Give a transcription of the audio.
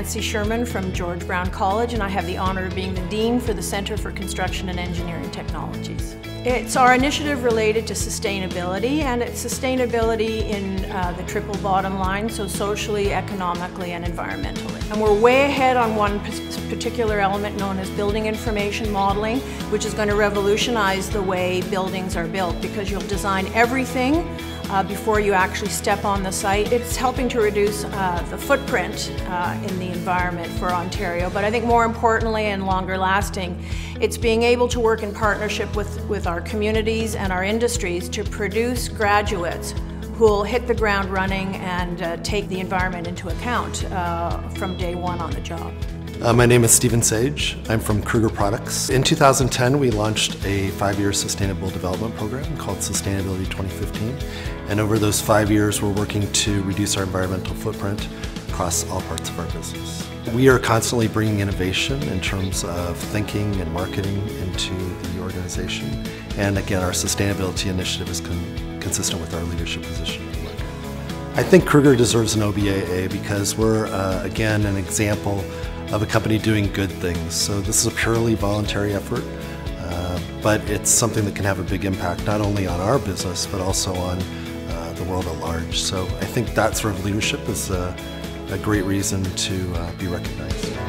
Nancy Sherman from George Brown College and I have the honor of being the Dean for the Center for Construction and Engineering Technologies. It's our initiative related to sustainability and it's sustainability in uh, the triple bottom line, so socially, economically and environmentally. And we're way ahead on one particular element known as building information modeling, which is going to revolutionize the way buildings are built because you'll design everything uh, before you actually step on the site. It's helping to reduce uh, the footprint uh, in the environment for Ontario, but I think more importantly and longer lasting, it's being able to work in partnership with, with our communities and our industries to produce graduates who will hit the ground running and uh, take the environment into account uh, from day one on the job. Uh, my name is Stephen Sage. I'm from Kruger Products. In 2010, we launched a five-year sustainable development program called Sustainability 2015. And over those five years, we're working to reduce our environmental footprint across all parts of our business. We are constantly bringing innovation in terms of thinking and marketing into the organization. And again, our sustainability initiative is con consistent with our leadership position. I think Kruger deserves an OBAA because we're, uh, again, an example of a company doing good things. So this is a purely voluntary effort, uh, but it's something that can have a big impact not only on our business, but also on uh, the world at large. So I think that sort of leadership is a, great reason to uh, be recognized.